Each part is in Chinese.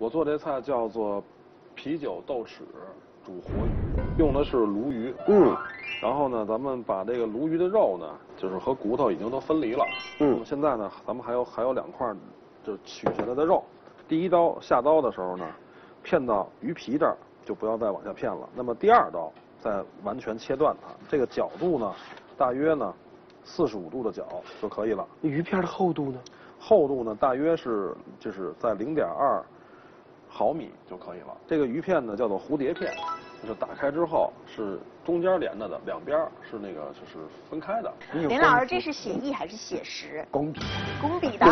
我做这菜叫做啤酒豆豉煮活鱼，用的是鲈鱼。嗯。然后呢，咱们把这个鲈鱼的肉呢，就是和骨头已经都分离了。嗯。现在呢，咱们还有还有两块，就取下来的肉。第一刀下刀的时候呢，片到鱼皮这儿就不要再往下片了。那么第二刀再完全切断它，这个角度呢，大约呢四十五度的角就可以了。那鱼片的厚度呢？厚度呢，大约是就是在零点二毫米就可以了。这个鱼片呢叫做蝴蝶片，就是打开之后是中间连着的，两边是那个就是分开的。林老师，这是写意还是写实？工笔。工笔的。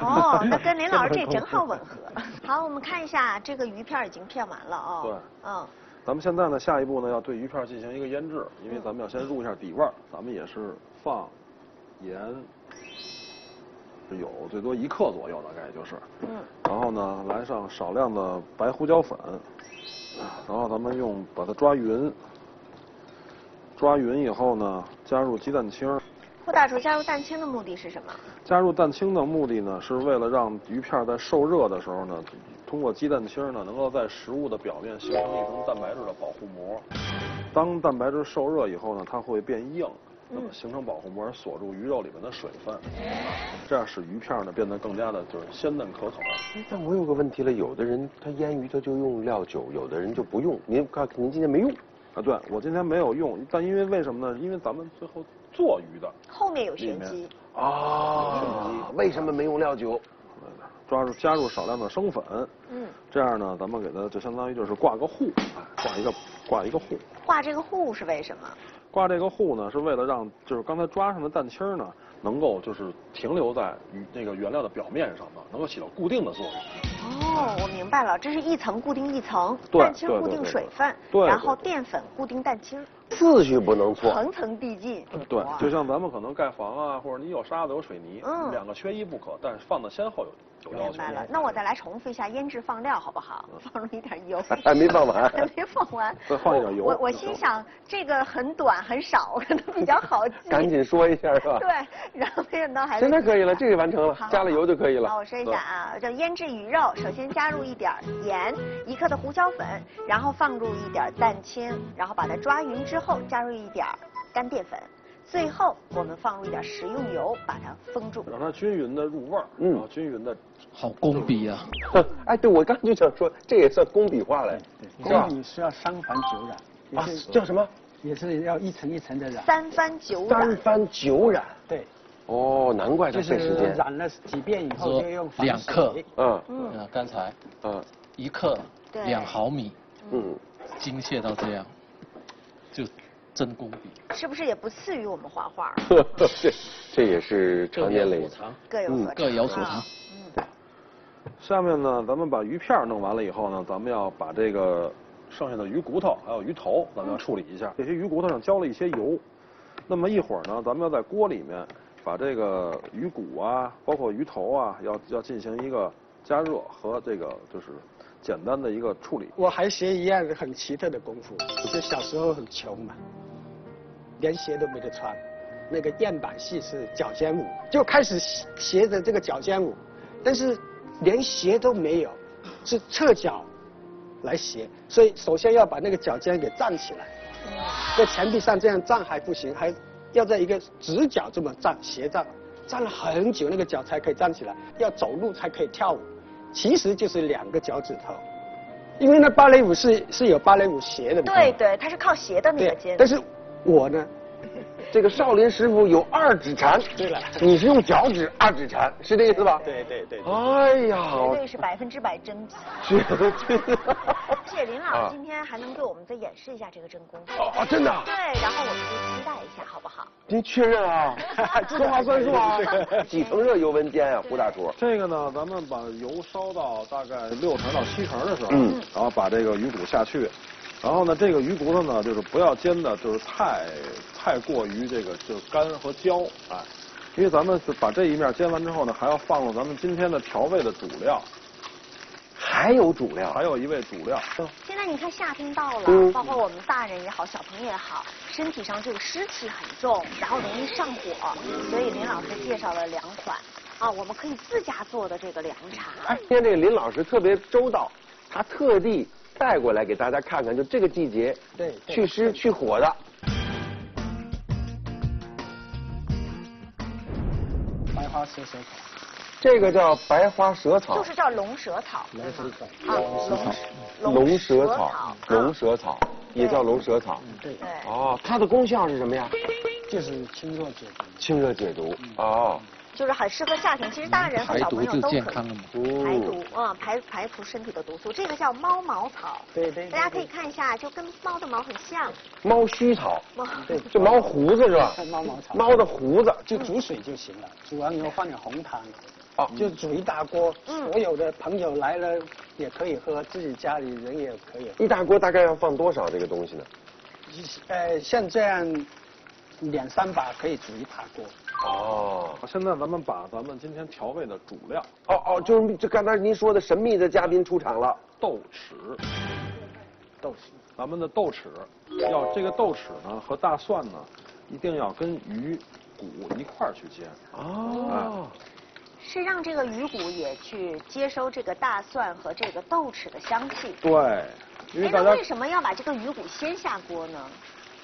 哦，那跟林老师这正好吻合。好，我们看一下这个鱼片已经片完了哦。对。嗯。咱们现在呢，下一步呢要对鱼片进行一个腌制，因为咱们要先入一下底味儿。咱们也是放盐。有最多一克左右，大概就是。嗯。然后呢，来上少量的白胡椒粉，然后咱们用把它抓匀。抓匀以后呢，加入鸡蛋清。胡大厨加入蛋清的目的是什么？加入蛋清的目的呢，是为了让鱼片在受热的时候呢，通过鸡蛋清呢，能够在食物的表面形成一层蛋白质的保护膜。当蛋白质受热以后呢，它会变硬。那么形成保护膜，锁住鱼肉里面的水分，这样使鱼片呢变得更加的就是鲜嫩可口。但我有个问题了，有的人他腌鱼他就用料酒，有的人就不用。您看，您今天没用啊？对，我今天没有用，但因为为什么呢？因为咱们最后做鱼的后面有玄机啊。为什么没用料酒？抓住加入少量的生粉，嗯，这样呢，咱们给它就相当于就是挂个糊，挂一个挂一个糊。挂这个糊是为什么？挂这个糊呢，是为了让就是刚才抓上的蛋清呢，能够就是停留在那个原料的表面上呢，能够起到固定的作用。哦，我明白了，这是一层固定一层，蛋清固定水分，对，然后淀粉固定蛋清，次序不能错，层层递进。对，就像咱们可能盖房啊，或者你有沙子有水泥，嗯，两个缺一不可，但是放的先后有。明白了，那我再来重复一下腌制放料好不好？放入一点油。还没放完。还没放完。再放一点油。我我心想，这个很短很少，可能比较好记。赶紧说一下是吧？对，然后没想到还。现在可以了，这个完成了，加了油就可以了。好，我说一下啊，叫腌制鱼肉，首先加入一点盐，一克的胡椒粉，然后放入一点蛋清，然后把它抓匀之后，加入一点干淀粉。最后，我们放入一点食用油，把它封住，让它均匀的入味儿。嗯，均匀的，好工笔啊！哎，对，我刚就想说，这也算工笔画嘞。工笔是要三番九染。啊，叫什么？也是要一层一层的染。三番九染。三番九染。对。哦，难怪它费时间。染了几遍以后就用两克。嗯嗯。刚才嗯一克两毫米。嗯。精确到这样，就。真功底是不是也不次于我们画画？这 这也是常年累月，各有所各有所长。嗯。下面呢，咱们把鱼片弄完了以后呢，咱们要把这个剩下的鱼骨头还有鱼头，咱们要处理一下。这些鱼骨头上浇了一些油，那么一会儿呢，咱们要在锅里面把这个鱼骨啊，包括鱼头啊，要要进行一个加热和这个就是简单的一个处理。我还学一样很奇特的功夫，就小时候很穷嘛。连鞋都没得穿，那个样板戏是脚尖舞，就开始学着这个脚尖舞，但是连鞋都没有，是侧脚来斜，所以首先要把那个脚尖给站起来，在墙壁上这样站还不行，还要在一个直角这么站斜站，站了很久那个脚才可以站起来，要走路才可以跳舞，其实就是两个脚趾头，因为那芭蕾舞是是有芭蕾舞鞋的，对对，它是靠鞋的那个尖，但是。我呢，这个少林师傅有二指禅，对了，你是用脚趾二指禅，是这意思吧？对对对。哎呀，绝对是百分之百真。绝对。谢林老师今天还能给我们再演示一下这个真功夫。哦，真的。对，然后我们就期待一下，好不好？您确认啊？说话算数啊！几成热油温煎啊，胡大厨？这个呢，咱们把油烧到大概六成到七成的时候，嗯，然后把这个鱼骨下去。然后呢，这个鱼骨头呢，就是不要煎的，就是太太过于这个就干和焦，哎，因为咱们把这一面煎完之后呢，还要放入咱们今天的调味的主料，还有主料，还有一味主料。现在你看夏天到了，包括我们大人也好，小朋友也好，身体上这个湿气很重，然后容易上火，所以林老师介绍了两款。啊，我们可以自家做的这个凉茶。哎，今天这个林老师特别周到，他特地带过来给大家看看，就这个季节，对，祛湿去火的。花蛇舌草，这个叫白花蛇草，就是叫龙舌草，龙舌草，啊，龙龙舌草，龙舌草也叫龙舌草。对，哦，它的功效是什么呀？就是清热解毒。清热解毒。哦。就是很适合夏天，其实大人和小朋友都可以排毒啊，排排除身体的毒素。这个叫猫毛草，对对，大家可以看一下，就跟猫的毛很像。猫须草，对，就猫胡子是吧？猫毛草，猫的胡子就煮水就行了，煮完以后放点红糖，哦，就煮一大锅，所有的朋友来了也可以喝，自己家里人也可以。一大锅大概要放多少这个东西呢？呃，像这样两三把可以煮一大锅。哦，现在咱们把咱们今天调味的主料，哦哦，就是就刚才您说的神秘的嘉宾出场了，豆豉，豆豉，咱们的豆豉，要这个豆豉呢和大蒜呢，一定要跟鱼骨一块儿去煎。哦，是让这个鱼骨也去接收这个大蒜和这个豆豉的香气。对，因为大家为什么要把这个鱼骨先下锅呢？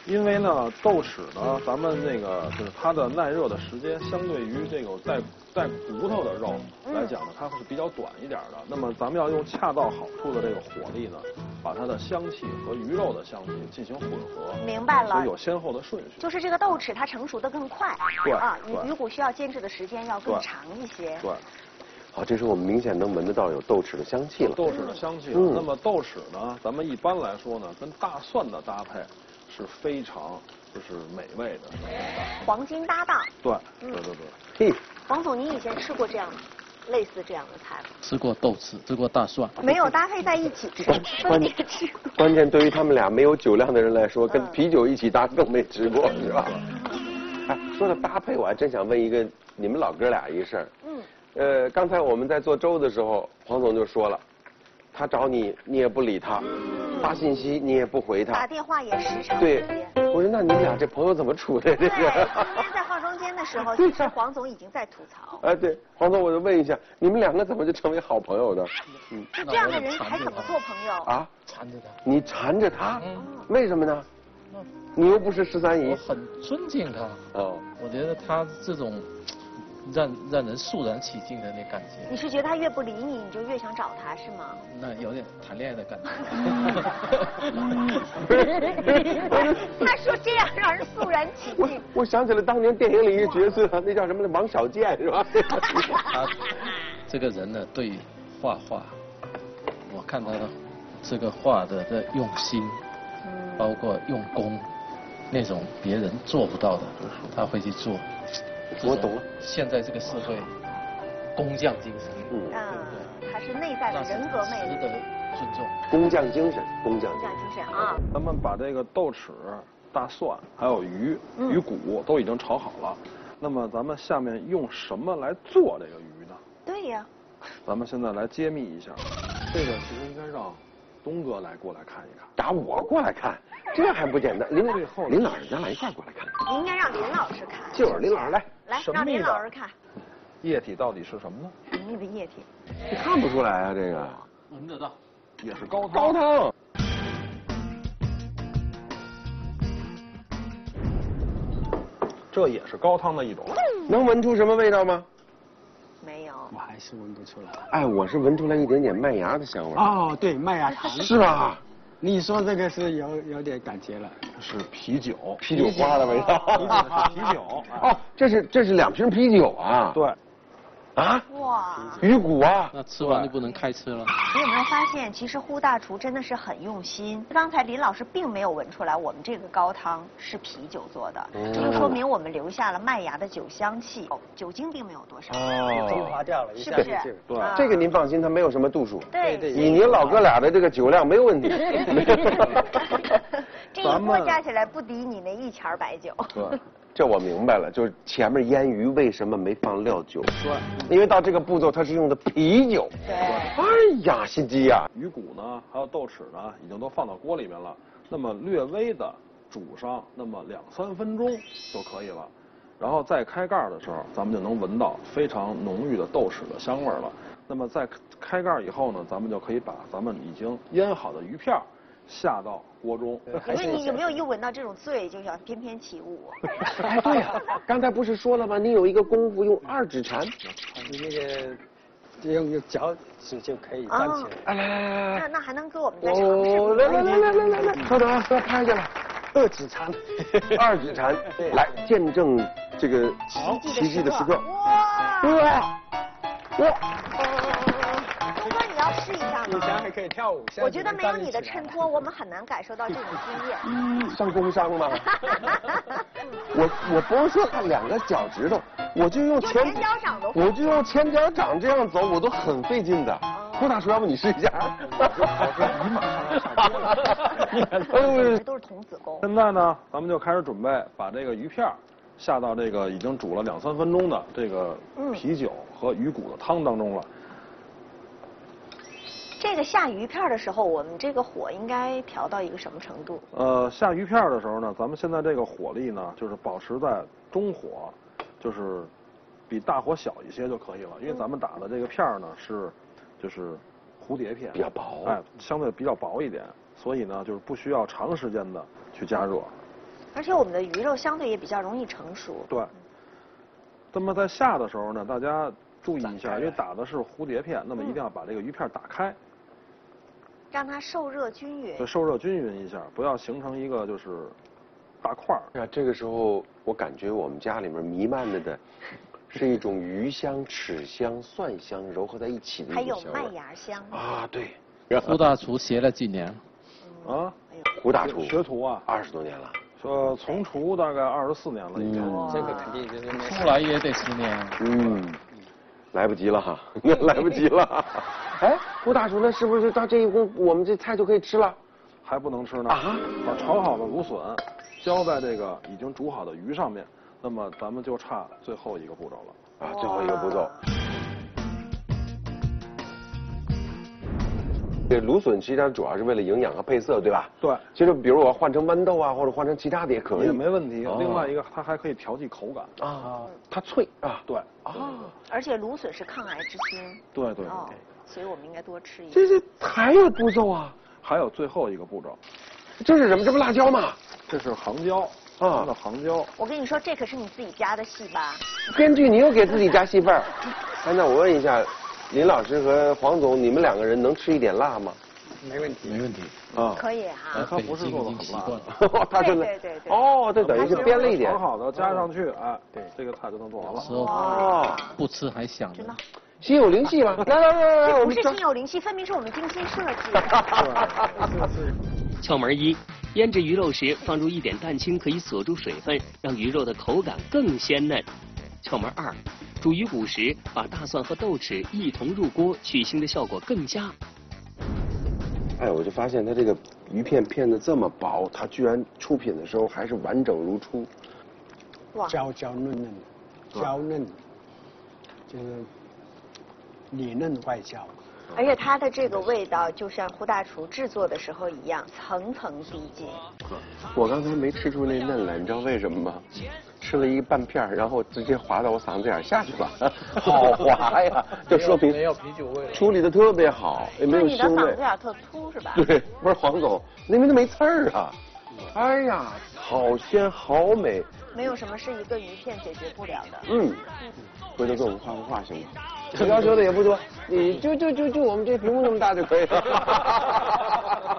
因为呢，豆豉呢，咱们那个就是它的耐热的时间，相对于这个带带骨头的肉来讲呢，它是比较短一点的。那么咱们要用恰到好处的这个火力呢，把它的香气和鱼肉的香气进行混合。明白了。所以有先后的顺序。就是这个豆豉它成熟的更快。对。啊，鱼鱼骨需要煎制的时间要更长一些。对。好，这时候我们明显能闻得到有豆豉的香气了。豆豉的香气。嗯。那么豆豉呢，咱们一般来说呢，跟大蒜的搭配。是非常就是美味的黄金搭档。对，对对对。嘿，黄总，您以前吃过这样类似这样的菜吗？吃过豆豉，吃过大蒜。没有搭配在一起吃，关键关键对于他们俩没有酒量的人来说，跟啤酒一起搭更没吃过，是吧？哎，说到搭配，我还真想问一个你们老哥俩一事儿。嗯。呃，刚才我们在做粥的时候，黄总就说了。他找你，你也不理他；发信息你也不回他；打电话也时常对，我说那你们俩这朋友怎么处的？这个。今天在化妆间的时候，其实黄总已经在吐槽。哎，对，黄总，我就问一下，你们两个怎么就成为好朋友的？嗯，这样的人还怎么做朋友？啊，缠着他。你缠着他？为什么呢？你又不是十三姨。我很尊敬他。哦。我觉得他这种。让让人肃然起敬的那感觉。你是觉得他越不理你，你就越想找他是吗？那有点谈恋爱的感觉。他说这样让人肃然起敬。我想起了当年电影里一个角色，那叫什么？王小贱是吧？他这个人呢，对画画，我看他的这个画的的用心，包括用功，那种别人做不到的，他会去做。我懂了。现在这个社会，工匠精神，嗯，啊，还是内在的人格魅力，值得尊重。工匠精神，工匠精神啊！咱们把这个豆豉、大蒜还有鱼鱼骨都已经炒好了，那么咱们下面用什么来做这个鱼呢？对呀。咱们现在来揭秘一下，这个其实应该让东哥来过来看一看。打我过来看。这还不简单，林林老师，咱俩一块过来看。应该让林老师看。就是林老师来，来让林老师看。液体到底是什么呢？神秘的液体。你看不出来啊，这个。闻得到，也是高汤。高汤。这也是高汤的一种。能闻出什么味道吗？没有。我还是闻不出来。哎，我是闻出来一点点麦芽的香味。哦，对，麦芽糖。是吧？你说这个是有有点感觉了，是啤酒，啤酒花的味道，啤酒，哦，这是这是两瓶啤酒啊，对。啊！哇，鱼骨啊！那吃完就不能开吃了。你有没有发现，其实呼大厨真的是很用心。刚才林老师并没有闻出来，我们这个高汤是啤酒做的，这就说明我们留下了麦芽的酒香气，酒精并没有多少，精华掉了，是不是？对，这个您放心，它没有什么度数。对对。以您老哥俩的这个酒量，没有问题。这一锅加起来不抵你那一钱白酒。对。这我明白了，就是前面腌鱼为什么没放料酒？对，因为到这个步骤它是用的啤酒。对。哎呀，心机呀！鱼骨呢，还有豆豉呢，已经都放到锅里面了。那么略微的煮上那么两三分钟就可以了。然后再开盖儿的时候，咱们就能闻到非常浓郁的豆豉的香味儿了。那么在开盖儿以后呢，咱们就可以把咱们已经腌好的鱼片儿下到锅中。因为你有没有一闻到这种醉就想翩翩起舞？哎，对呀、刚才不是说了吗？你有一个功夫用二指禅。你那个用用脚趾就可以站起来。哎，来来来来来，那那还能给我们再尝试哦，吗？来来来来来来来，稍等啊，不要拍下来。二指禅，二指禅，来见证这个奇迹的时刻。哇哇！哇！试一下吗？以前还可以跳舞，我觉得没有你的衬托，我们很难感受到这种经验。嗯，上工伤吗？我我不是说他两个脚趾头，我就用前脚掌都我就用前脚掌这样走，我都很费劲的。郭大叔，要不你试一下？这都是童子功。现在呢，咱们就开始准备把这个鱼片下到这个已经煮了两三分钟的这个啤酒和鱼骨的汤当中了。这个下鱼片的时候，我们这个火应该调到一个什么程度？呃，下鱼片的时候呢，咱们现在这个火力呢，就是保持在中火，就是比大火小一些就可以了。因为咱们打的这个片儿呢是，就是蝴蝶片，比较薄哎，相对比较薄一点，所以呢就是不需要长时间的去加热。而且我们的鱼肉相对也比较容易成熟。对。那么在下的时候呢，大家注意一下，因为打的是蝴蝶片，那么一定要把这个鱼片打开，让它受热均匀就。受热均匀一下，不要形成一个就是大块儿。啊，这个时候我感觉我们家里面弥漫着的，是一种鱼香、豉香、蒜香糅合在一起的还有麦芽香。啊，对。胡大厨学了几年？啊，胡大厨学徒啊，二十多年了，说从厨大概二十四年了已经。嗯这个肯定已经出来也得十年。嗯，来不及了哈，来不及了。哎，胡大厨，那是不是到这一步我们这菜就可以吃了？还不能吃呢。啊把炒好的芦笋浇在这个已经煮好的鱼上面，那么咱们就差最后一个步骤了。啊，最后一个步骤。这芦笋其实它主要是为了营养和配色，对吧？对，其实比如我要换成豌豆啊，或者换成其他的也可以。也没问题。哦另外一个，它还可以调剂口感。啊，它脆啊。对，啊，而且芦笋是抗癌之心。对对哦对。，所以我们应该多吃一点。这这还有步骤啊？还有最后一个步骤，这是什么？这不辣椒吗？这是杭椒，啊咱们的杭椒。我跟你说，这可是你自己加的戏吧？编剧，你又给自己加戏份儿。哎，那我问一下，林老师和黄总，你们两个人能吃一点辣吗？没问题。没问题。啊。可以在哈。他不是做的很辣。他真的对对对哦，这等于是编了一点很。好的加上去，啊，对这个菜就能做完了。哦，不吃还想着心有灵犀吗。来来来来来，我这不是心有灵犀，分明是我们精心设计。窍门一：腌制鱼肉时放入一点蛋清，可以锁住水分，让鱼肉的口感更鲜嫩。窍门二：煮鱼骨时把大蒜和豆豉一同入锅，去腥的效果更佳。哎，我就发现它这个鱼片片的这么薄，它居然出品的时候还是完整如初。哇，娇娇嫩嫩的，娇嫩，就是里嫩外焦。而且它的这个味道就像胡大厨制作的时候一样，层层递进。我刚才没吃出那嫩来，你知道为什么吗？吃了一半片儿然后直接滑到我嗓子眼下去了，好滑呀！就说明没有啤酒味处理的特别好，也没有那你的嗓子。眼特粗是吧？对，不是黄总，那边都没刺儿啊！哎呀，好鲜好美，没有什么是一个鱼片解决不了的。嗯，回头给我们画幅画行吗？可要说的也不多，你就就就就我们这屏幕那么大就可以了。